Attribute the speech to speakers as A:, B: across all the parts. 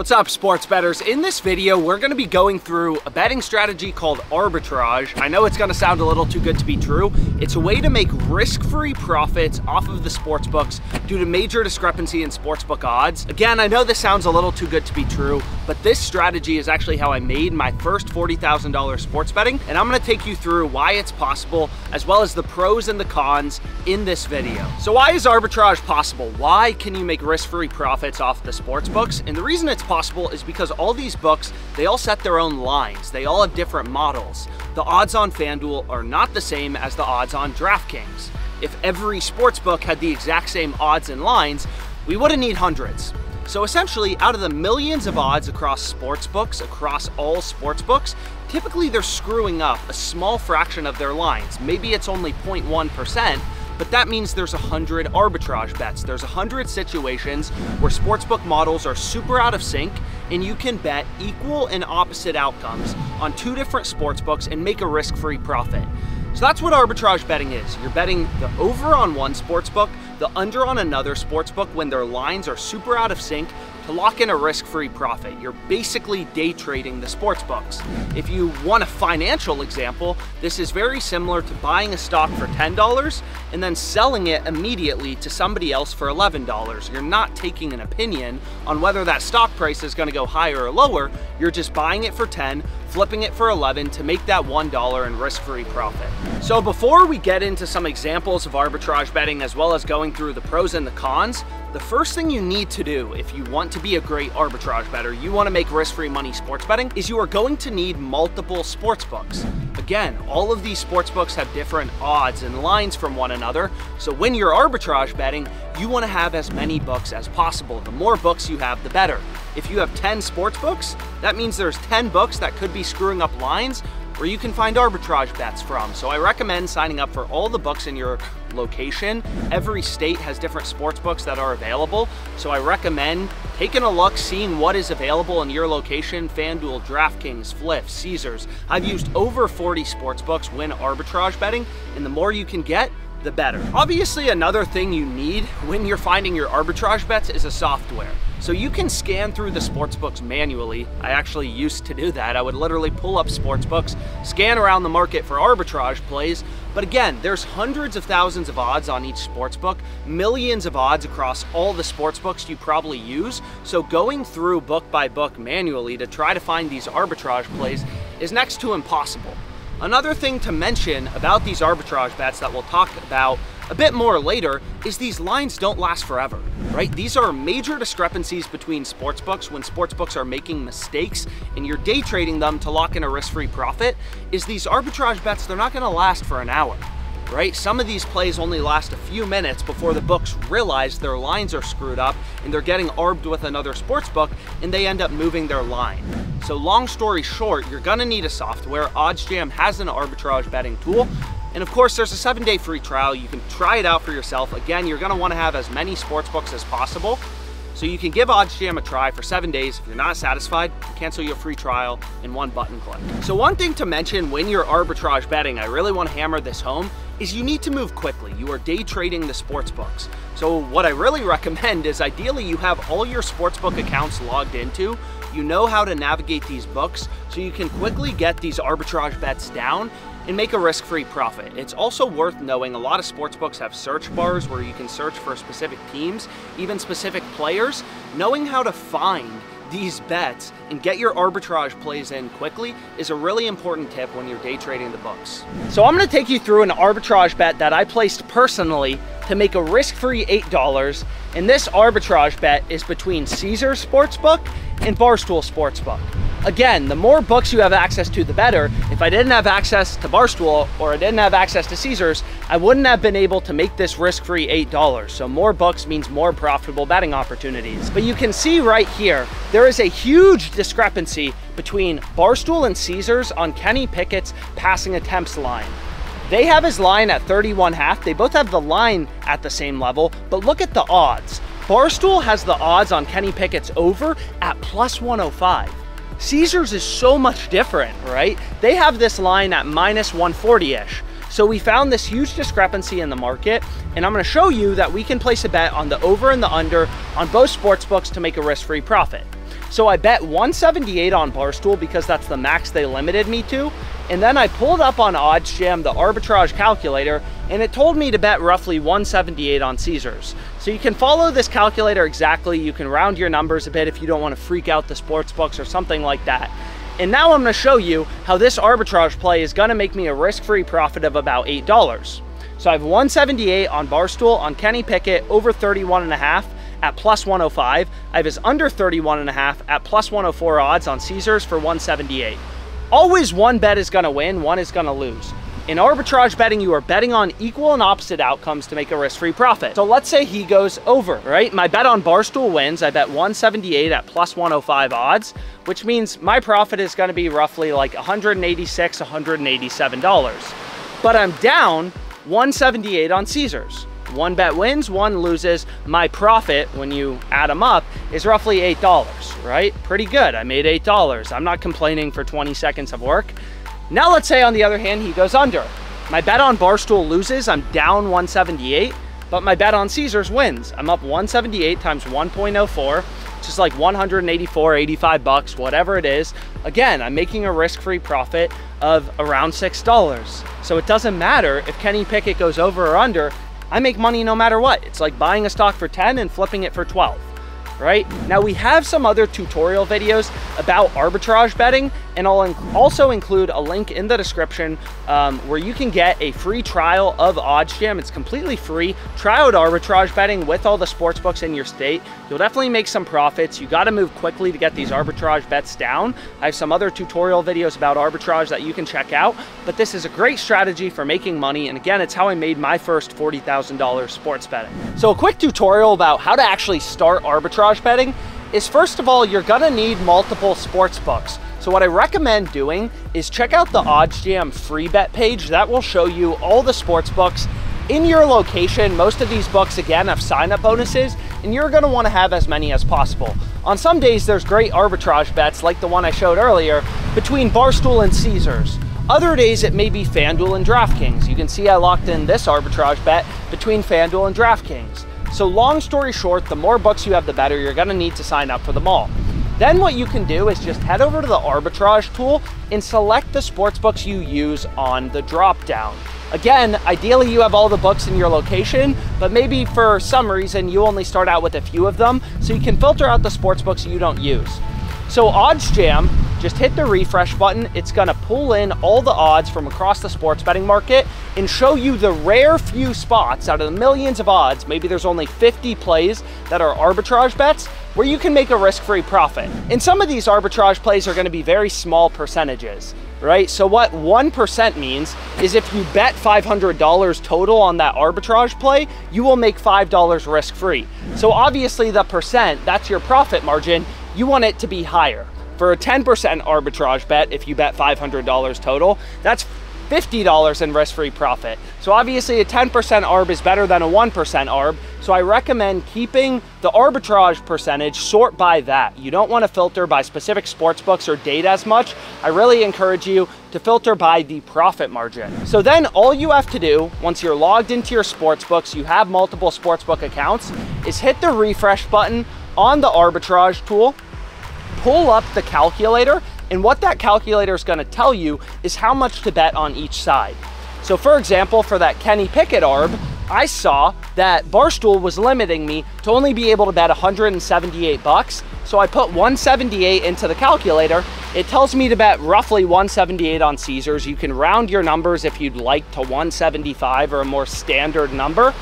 A: What's up sports bettors? In this video, we're gonna be going through a betting strategy called arbitrage. I know it's gonna sound a little too good to be true. It's a way to make risk-free profits off of the sports books due to major discrepancy in sportsbook odds. Again, I know this sounds a little too good to be true, but this strategy is actually how I made my first $40,000 sports betting, and I'm gonna take you through why it's possible, as well as the pros and the cons in this video. So why is arbitrage possible? Why can you make risk-free profits off the sports books? And the reason it's possible is because all these books, they all set their own lines. They all have different models. The odds on FanDuel are not the same as the odds on DraftKings. If every sports book had the exact same odds and lines, we wouldn't need hundreds. So essentially, out of the millions of odds across sports books, across all sports books, typically they're screwing up a small fraction of their lines. Maybe it's only 0.1%, but that means there's 100 arbitrage bets. There's 100 situations where sportsbook models are super out of sync and you can bet equal and opposite outcomes on two different sportsbooks and make a risk-free profit. So that's what arbitrage betting is. You're betting the over on one sportsbook, the under on another sportsbook when their lines are super out of sync to lock in a risk-free profit. You're basically day trading the sports books. If you want a financial example, this is very similar to buying a stock for $10 and then selling it immediately to somebody else for $11. You're not taking an opinion on whether that stock price is gonna go higher or lower. You're just buying it for 10, flipping it for 11 to make that $1 in risk-free profit. So before we get into some examples of arbitrage betting as well as going through the pros and the cons, the first thing you need to do if you want to be a great arbitrage bettor, you want to make risk-free money sports betting, is you are going to need multiple sports books. Again, all of these sports books have different odds and lines from one another, so when you're arbitrage betting, you want to have as many books as possible. The more books you have, the better. If you have 10 sports books, that means there's 10 books that could be screwing up lines where you can find arbitrage bets from. So I recommend signing up for all the books in your location. Every state has different sports books that are available. So I recommend taking a look, seeing what is available in your location, FanDuel, DraftKings, Fliff, Caesars. I've used over 40 sports books when arbitrage betting, and the more you can get, the better. Obviously, another thing you need when you're finding your arbitrage bets is a software. So you can scan through the sports books manually. I actually used to do that. I would literally pull up sports books, scan around the market for arbitrage plays. But again, there's hundreds of thousands of odds on each sports book, millions of odds across all the sports books you probably use. So going through book by book manually to try to find these arbitrage plays is next to impossible. Another thing to mention about these arbitrage bets that we'll talk about a bit more later is these lines don't last forever, right? These are major discrepancies between sportsbooks when sportsbooks are making mistakes and you're day trading them to lock in a risk-free profit is these arbitrage bets, they're not gonna last for an hour right? Some of these plays only last a few minutes before the books realize their lines are screwed up and they're getting arbed with another sports book and they end up moving their line. So long story short, you're gonna need a software. OddsJam has an arbitrage betting tool and of course, there's a seven day free trial. You can try it out for yourself. Again, you're gonna wanna have as many sports books as possible. So you can give OddsJam a try for seven days. If you're not satisfied, cancel your free trial in one button click. So one thing to mention when you're arbitrage betting, I really wanna hammer this home, is you need to move quickly. You are day trading the sports books. So what I really recommend is ideally you have all your sportsbook accounts logged into, you know how to navigate these books, so you can quickly get these arbitrage bets down and make a risk-free profit. It's also worth knowing a lot of sportsbooks have search bars where you can search for specific teams, even specific players. Knowing how to find these bets and get your arbitrage plays in quickly is a really important tip when you're day trading the books. So I'm gonna take you through an arbitrage bet that I placed personally to make a risk-free $8. And this arbitrage bet is between Caesar Sportsbook and Barstool Sportsbook. Again, the more books you have access to, the better. If I didn't have access to Barstool or I didn't have access to Caesars, I wouldn't have been able to make this risk-free $8. So more books means more profitable betting opportunities. But you can see right here, there is a huge discrepancy between Barstool and Caesars on Kenny Pickett's passing attempts line. They have his line at 31 half. They both have the line at the same level, but look at the odds. Barstool has the odds on Kenny Pickett's over at plus 105. Caesars is so much different, right? They have this line at minus 140-ish. So we found this huge discrepancy in the market, and I'm gonna show you that we can place a bet on the over and the under on both sports books to make a risk-free profit. So I bet 178 on Barstool because that's the max they limited me to. And then I pulled up on OddsJam, the arbitrage calculator, and it told me to bet roughly 178 on Caesars. So you can follow this calculator exactly. You can round your numbers a bit if you don't want to freak out the sports books or something like that. And now I'm gonna show you how this arbitrage play is gonna make me a risk-free profit of about $8. So I have 178 on Barstool on Kenny Pickett over 31 and a half at plus 105. I have his under 31 and a half at plus 104 odds on Caesars for 178. Always one bet is gonna win, one is gonna lose. In arbitrage betting, you are betting on equal and opposite outcomes to make a risk-free profit. So let's say he goes over, right? My bet on Barstool wins. I bet 178 at plus 105 odds, which means my profit is gonna be roughly like 186, $187. But I'm down 178 on Caesars. One bet wins, one loses. My profit, when you add them up, is roughly $8, right? Pretty good, I made $8. I'm not complaining for 20 seconds of work. Now let's say on the other hand, he goes under. My bet on Barstool loses, I'm down 178, but my bet on Caesars wins. I'm up 178 times 1.04, just like 184, 85 bucks, whatever it is. Again, I'm making a risk-free profit of around $6. So it doesn't matter if Kenny Pickett goes over or under, I make money no matter what. It's like buying a stock for 10 and flipping it for 12 right? Now we have some other tutorial videos about arbitrage betting and I'll also include a link in the description um, where you can get a free trial of OddsJam. It's completely free. Try out arbitrage betting with all the sports books in your state. You'll definitely make some profits. You got to move quickly to get these arbitrage bets down. I have some other tutorial videos about arbitrage that you can check out, but this is a great strategy for making money. And again, it's how I made my first $40,000 sports betting. So a quick tutorial about how to actually start arbitrage betting is first of all, you're gonna need multiple sports books. So what I recommend doing is check out the OddsJam free bet page. That will show you all the sports books in your location. Most of these books, again, have sign-up bonuses, and you're gonna wanna have as many as possible. On some days, there's great arbitrage bets, like the one I showed earlier, between Barstool and Caesars. Other days, it may be FanDuel and DraftKings. You can see I locked in this arbitrage bet between FanDuel and DraftKings. So long story short, the more books you have, the better. You're gonna need to sign up for them all. Then what you can do is just head over to the arbitrage tool and select the sports books you use on the drop down. Again, ideally you have all the books in your location, but maybe for some reason you only start out with a few of them, so you can filter out the sports books you don't use. So OddsJam, just hit the refresh button. It's gonna pull in all the odds from across the sports betting market and show you the rare few spots out of the millions of odds, maybe there's only 50 plays that are arbitrage bets, where you can make a risk-free profit. And some of these arbitrage plays are gonna be very small percentages right? So what 1% means is if you bet $500 total on that arbitrage play, you will make $5 risk-free. So obviously the percent, that's your profit margin, you want it to be higher. For a 10% arbitrage bet, if you bet $500 total, that's $50 in risk-free profit. So obviously a 10% ARB is better than a 1% ARB. So I recommend keeping the arbitrage percentage sort by that. You don't want to filter by specific sports books or date as much. I really encourage you to filter by the profit margin. So then all you have to do once you're logged into your sports books, you have multiple sportsbook accounts, is hit the refresh button on the arbitrage tool, pull up the calculator, and what that calculator is gonna tell you is how much to bet on each side. So for example, for that Kenny Pickett ARB, I saw that Barstool was limiting me to only be able to bet 178 bucks. So I put 178 into the calculator. It tells me to bet roughly 178 on Caesars. You can round your numbers if you'd like to 175 or a more standard number.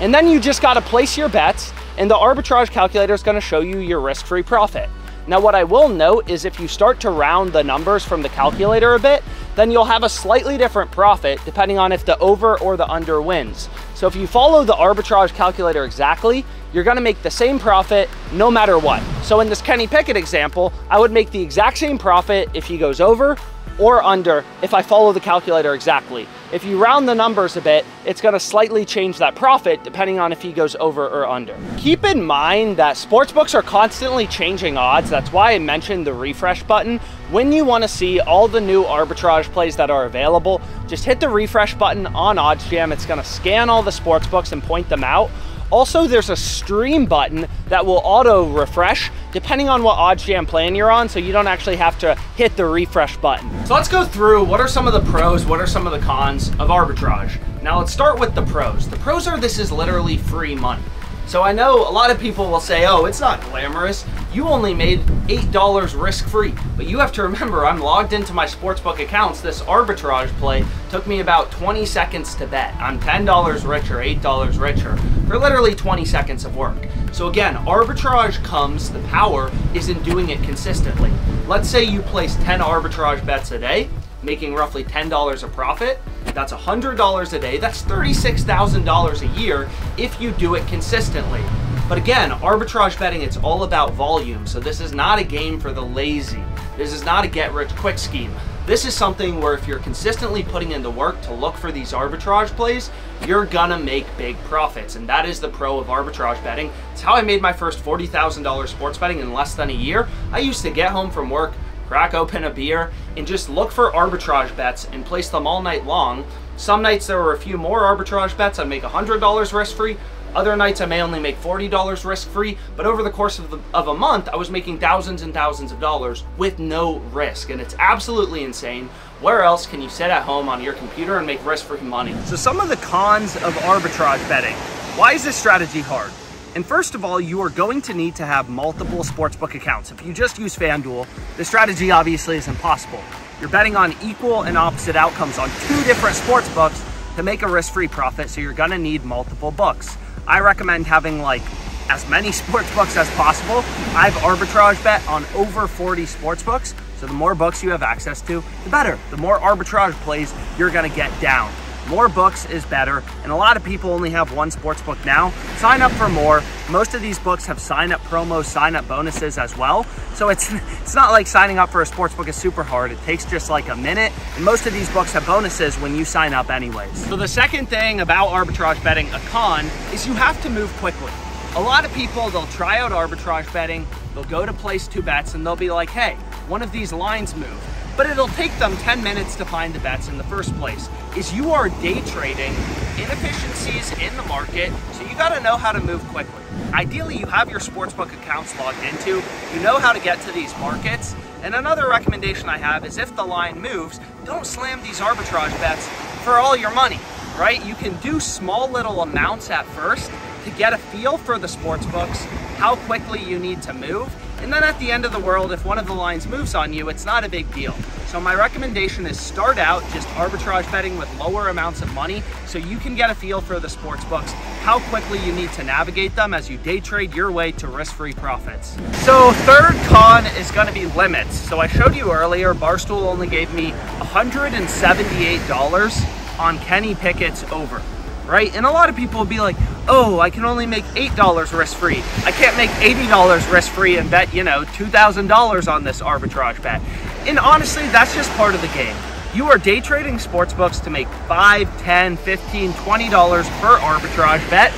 A: And then you just gotta place your bets and the arbitrage calculator is gonna show you your risk-free profit. Now what I will note is if you start to round the numbers from the calculator a bit, then you'll have a slightly different profit depending on if the over or the under wins. So if you follow the arbitrage calculator exactly, you're gonna make the same profit no matter what. So in this Kenny Pickett example, I would make the exact same profit if he goes over or under if I follow the calculator exactly. If you round the numbers a bit, it's gonna slightly change that profit depending on if he goes over or under. Keep in mind that sportsbooks are constantly changing odds. That's why I mentioned the refresh button. When you wanna see all the new arbitrage plays that are available, just hit the refresh button on OddsJam. It's gonna scan all the sportsbooks and point them out. Also, there's a stream button that will auto refresh depending on what OddsJam plan you're on, so you don't actually have to hit the refresh button. So let's go through what are some of the pros, what are some of the cons of arbitrage. Now let's start with the pros. The pros are this is literally free money. So I know a lot of people will say, oh, it's not glamorous. You only made $8 risk-free. But you have to remember, I'm logged into my sportsbook accounts. This arbitrage play took me about 20 seconds to bet. I'm $10 richer, $8 richer for literally 20 seconds of work. So again, arbitrage comes, the power is in doing it consistently. Let's say you place 10 arbitrage bets a day, making roughly $10 a profit. That's $100 a day. That's $36,000 a year if you do it consistently. But again, arbitrage betting, it's all about volume. So this is not a game for the lazy. This is not a get rich quick scheme. This is something where if you're consistently putting in the work to look for these arbitrage plays, you're gonna make big profits. And that is the pro of arbitrage betting. It's how I made my first $40,000 sports betting in less than a year. I used to get home from work, crack open a beer, and just look for arbitrage bets and place them all night long. Some nights there were a few more arbitrage bets. I'd make $100 risk-free. Other nights I may only make $40 risk-free, but over the course of, the, of a month, I was making thousands and thousands of dollars with no risk, and it's absolutely insane. Where else can you sit at home on your computer and make risk-free money? So some of the cons of arbitrage betting. Why is this strategy hard? And first of all, you are going to need to have multiple sportsbook accounts. If you just use FanDuel, the strategy obviously is impossible. You're betting on equal and opposite outcomes on two different sportsbooks to make a risk-free profit, so you're gonna need multiple books. I recommend having like as many sports books as possible. I've arbitrage bet on over 40 sports books, so the more books you have access to, the better. The more arbitrage plays you're gonna get down. More books is better, and a lot of people only have one sports book now. Sign up for more. Most of these books have sign up promos, sign up bonuses as well. So it's it's not like signing up for a sports book is super hard. It takes just like a minute, and most of these books have bonuses when you sign up anyways. So the second thing about arbitrage betting, a con, is you have to move quickly. A lot of people, they'll try out arbitrage betting, they'll go to place two bets, and they'll be like, hey, one of these lines move but it'll take them 10 minutes to find the bets in the first place. Is you are day trading inefficiencies in the market, so you gotta know how to move quickly. Ideally, you have your sportsbook accounts logged into, you know how to get to these markets, and another recommendation I have is if the line moves, don't slam these arbitrage bets for all your money, right? You can do small little amounts at first to get a feel for the sports books, how quickly you need to move, and then at the end of the world, if one of the lines moves on you, it's not a big deal. So my recommendation is start out just arbitrage betting with lower amounts of money so you can get a feel for the sports books, how quickly you need to navigate them as you day trade your way to risk-free profits. So third con is gonna be limits. So I showed you earlier, Barstool only gave me $178 on Kenny Pickett's over right? And a lot of people will be like, oh, I can only make $8 risk-free. I can't make $80 risk-free and bet, you know, $2,000 on this arbitrage bet. And honestly, that's just part of the game. You are day trading sports books to make $5, $10, $15, $20 per arbitrage bet.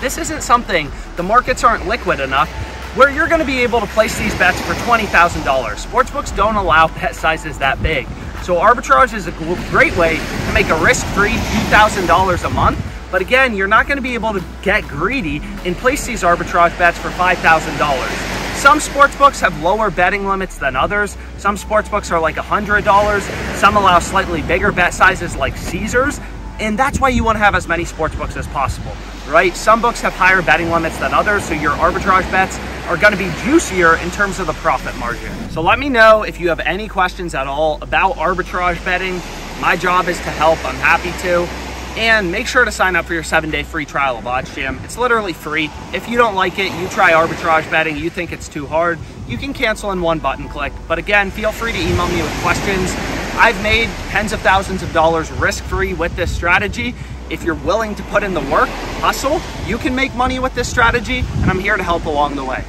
A: This isn't something, the markets aren't liquid enough where you're gonna be able to place these bets for $20,000. Sportsbooks don't allow bet sizes that big. So arbitrage is a great way to make a risk-free $2,000 a month. But again, you're not gonna be able to get greedy and place these arbitrage bets for $5,000. Some sports books have lower betting limits than others. Some sports books are like $100. Some allow slightly bigger bet sizes like Caesars. And that's why you want to have as many sports books as possible, right? Some books have higher betting limits than others, so your arbitrage bets are going to be juicier in terms of the profit margin. So let me know if you have any questions at all about arbitrage betting. My job is to help. I'm happy to. And make sure to sign up for your seven day free trial of OddsJam. It's literally free. If you don't like it, you try arbitrage betting, you think it's too hard, you can cancel in one button click. But again, feel free to email me with questions. I've made tens of thousands of dollars risk-free with this strategy. If you're willing to put in the work, hustle, you can make money with this strategy, and I'm here to help along the way.